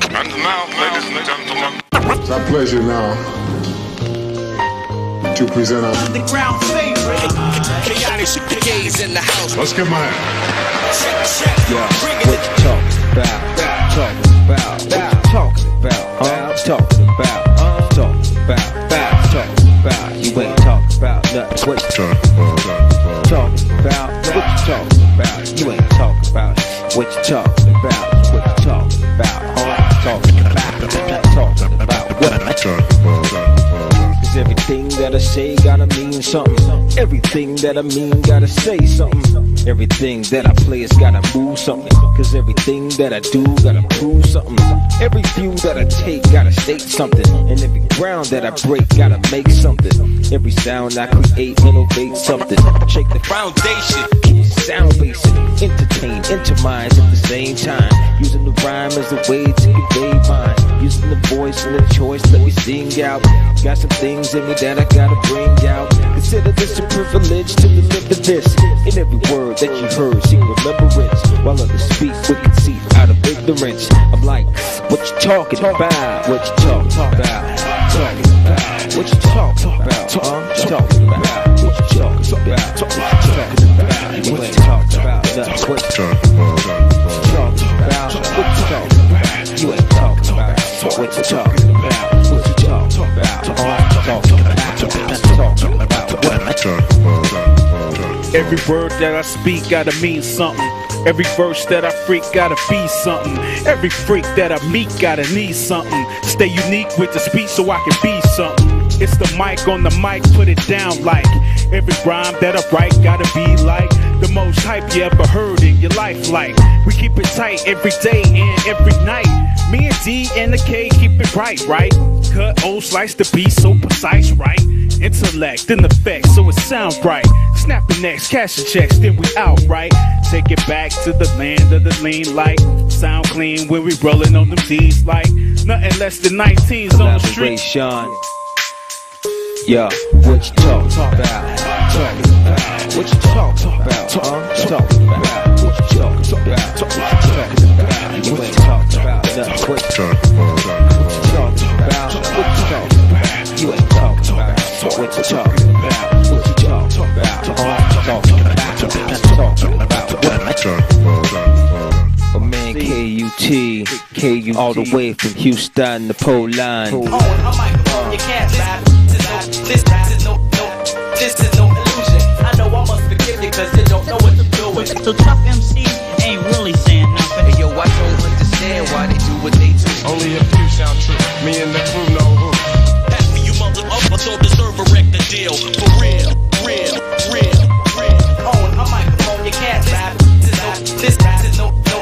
now, ladies and gentlemen. It's our pleasure now to present our. Underground favorite. K-otix gays in the house. Let's get my. Yeah, what you talking about? Talking about? What you talking about? Huh? Talking about? Uh, talking about? About? Talking about? You ain't talking about nothing. What you talking about? What you talking about? You ain't talking about what you talking about. About? About? Cause everything that I say gotta mean something. Everything that I mean gotta say something. Everything that I play has gotta move something. Cause everything that I do gotta prove something. Every view that I take gotta state something. And every ground that I break gotta make something. Every sound I create, innovate something. Shake the foundation, sound basic. Entertain, enter minds at the same time. Using rhyme as a way to convey mine. Using the voice and the choice, let me sing out. Got some things in me that I gotta bring out. Consider this a privilege to deliver this. In every word that you heard, seek remembrance. While others speak with conceit out of ignorance. I'm like, what you talking about? What you talking about? Talking about? What you talking about? Huh? Talking about? What you talking about? What you talking about? What You talking about. Every word that I speak gotta mean something. Every verse that I freak gotta be something. Every freak that I meet gotta need something. Stay unique with the speech so I can be something. It's the mic on the mic, put it down like every rhyme that I write gotta be like most hype you ever heard in your life. Like we keep it tight every day and every night. Me and D and the K keep it right, right? Kut-o slice the beat so precise, right? Intellect and effect so it sounds right. Snap the next, cash the checks, then we out, right? Take it back to the land of the lean light. Sound clean when we rolling on them D's like nothing less than 19s on the street. Yeah, what you talk about? About? What you talking about? Huh? Talking about? Talking about what? My man KUT, KU all the way from Houston to Poland. on a microphone, uh, you can't rap. This, this, this is no, no, this is no illusion. I know I must forgive you cause you don't know what you're doing. So tough MC ain't really saying nothing. Hey yo, I don't understand why they do what they do. Only a deal. For real, real, real, real. On a microphone, you can't rap. This, this, this is no, no,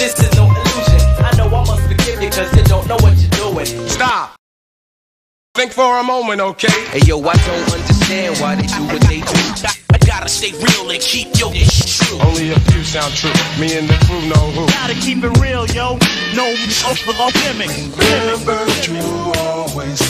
this is no illusion. I know I must forgive you cause you don't know what you're doing. Stop. Think for a moment, okay? Hey yo, I don't understand why they do what they do. I gotta stay real and keep your ish true. Only a few sound true. Me and the crew know who. Gotta keep it real, yo. No, oh, for no gimmicks. Remember to always stay